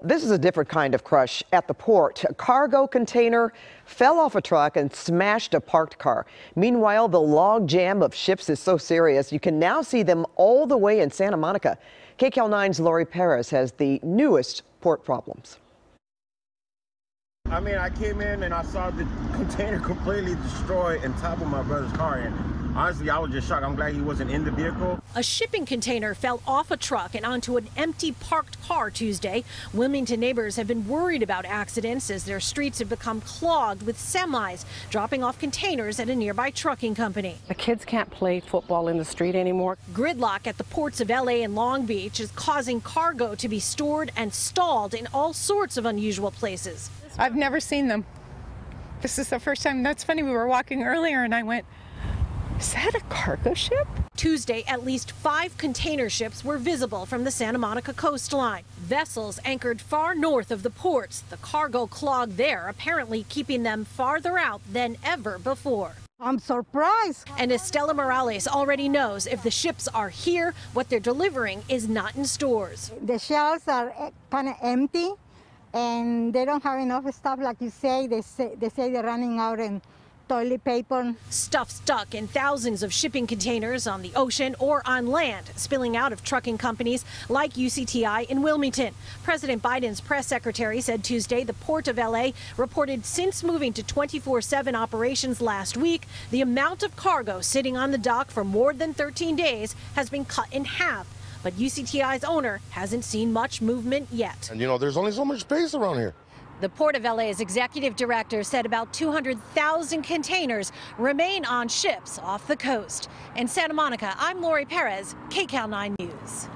This is a different kind of crush at the port. A cargo container fell off a truck and smashed a parked car. Meanwhile, the log jam of ships is so serious you can now see them all the way in Santa Monica. KCAL 9's Laurie Perez has the newest port problems. I mean, I came in and I saw the container completely destroyed and top of my brother's car. Honestly, I was just shocked. I'm glad he wasn't in the vehicle. A shipping container fell off a truck and onto an empty parked car Tuesday. Wilmington neighbors have been worried about accidents as their streets have become clogged with semis dropping off containers at a nearby trucking company. The kids can't play football in the street anymore. Gridlock at the ports of LA and Long Beach is causing cargo to be stored and stalled in all sorts of unusual places. I've never seen them. This is the first time. That's funny. We were walking earlier and I went, is that a cargo ship? Tuesday, at least five container ships were visible from the Santa Monica coastline. Vessels anchored far north of the ports, the cargo clog there apparently keeping them farther out than ever before. I'm surprised. And Estela Morales already knows if the ships are here, what they're delivering is not in stores. The shelves are eh, kind of empty and they don't have enough stuff like you say they say they say they're running out in toilet paper stuff stuck in thousands of shipping containers on the ocean or on land spilling out of trucking companies like UCTI in Wilmington President Biden's press secretary said Tuesday the port of LA reported since moving to 24/7 operations last week the amount of cargo sitting on the dock for more than 13 days has been cut in half but UCTI's owner hasn't seen much movement yet. And you know, there's only so much space around here. The Port of LA's executive director said about 200,000 containers remain on ships off the coast. In Santa Monica, I'm Laurie Perez, KCAL 9 News.